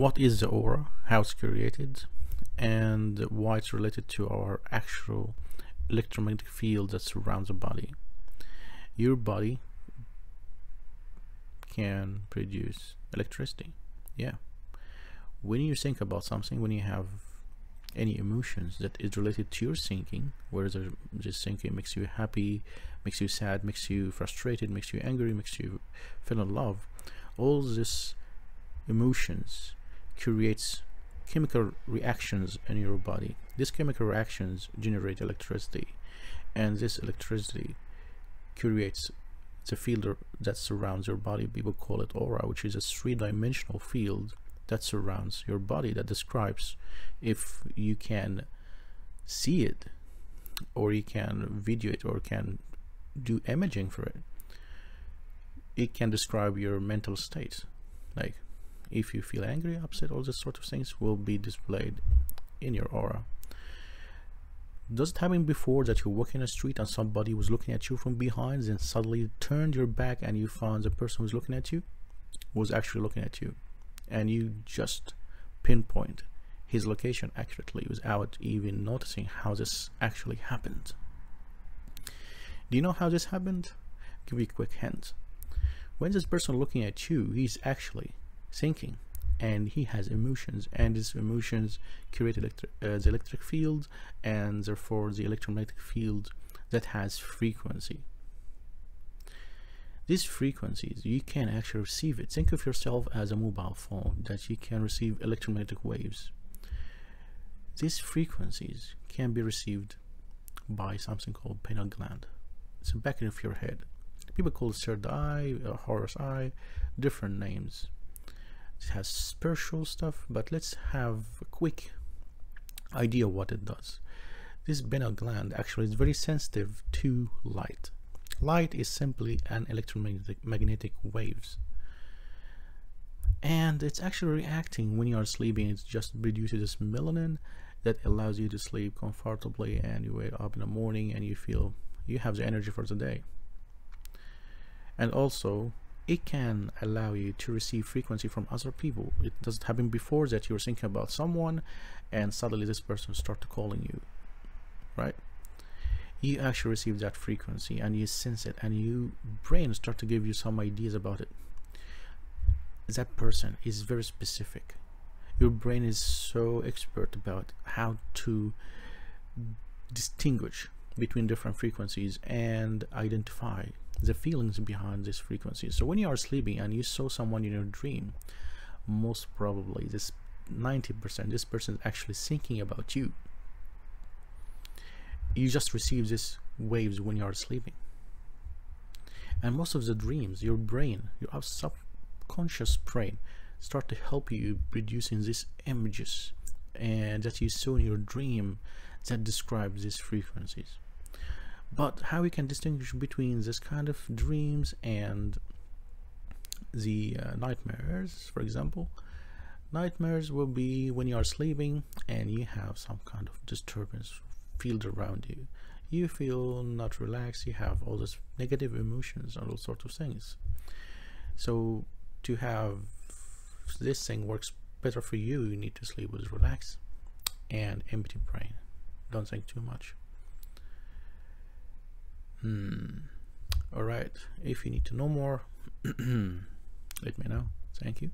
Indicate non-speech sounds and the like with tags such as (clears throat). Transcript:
what is the aura, how it's created, and why it's related to our actual electromagnetic field that surrounds the body. Your body can produce electricity. Yeah. When you think about something, when you have any emotions that is related to your thinking, whether this thinking makes you happy, makes you sad, makes you frustrated, makes you angry, makes you feel in love, all these emotions creates chemical reactions in your body. These chemical reactions generate electricity, and this electricity creates the field that surrounds your body. People call it aura, which is a three-dimensional field that surrounds your body that describes if you can see it or you can video it or can do imaging for it it can describe your mental state like if you feel angry upset all these sort of things will be displayed in your aura does it happen before that you're walking a street and somebody was looking at you from behind and suddenly you turned your back and you found the person who's looking at you was actually looking at you and you just pinpoint his location accurately without even noticing how this actually happened. Do you know how this happened? I'll give you a quick hint. When this person looking at you, he's actually thinking and he has emotions and his emotions create electric, uh, the electric field and therefore the electromagnetic field that has frequency. These frequencies you can actually receive it. Think of yourself as a mobile phone that you can receive electromagnetic waves. These frequencies can be received by something called pineal gland. It's the back of your head. People call it third eye or horus eye different names it has spiritual stuff but let's have a quick idea what it does this pineal gland actually is very sensitive to light Light is simply an electromagnetic magnetic waves. And it's actually reacting when you are sleeping. It just produces this melanin that allows you to sleep comfortably and you wake up in the morning and you feel you have the energy for the day. And also it can allow you to receive frequency from other people. It doesn't happen before that you're thinking about someone and suddenly this person start calling you, right? you actually receive that frequency and you sense it and your brain start to give you some ideas about it that person is very specific your brain is so expert about how to distinguish between different frequencies and identify the feelings behind these frequencies. So when you are sleeping and you saw someone in your dream most probably this 90% this person is actually thinking about you. You just receive these waves when you are sleeping. And most of the dreams your brain your subconscious brain start to help you producing these images and that you saw in your dream that describe these frequencies but how we can distinguish between this kind of dreams and the uh, nightmares for example? Nightmares will be when you are sleeping and you have some kind of disturbance field around you. You feel not relaxed you have all these negative emotions and all sorts of things. So to have this thing works better for you you need to sleep with relaxed and empty brain. Don't think too much hmm. All right. If you need to know more (clears throat) let me know. Thank you